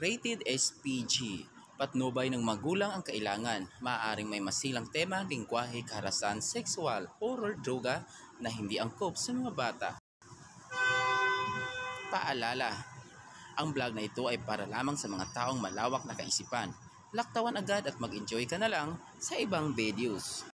Rated SPG. Patnubay ng magulang ang kailangan. Maaaring may masilang tema, lingwahe, karasan, sexual, horror, droga na hindi angkop sa mga bata. Paalala, ang vlog na ito ay para lamang sa mga taong malawak na kaisipan. Laktawan agad at mag-enjoy ka na lang sa ibang videos.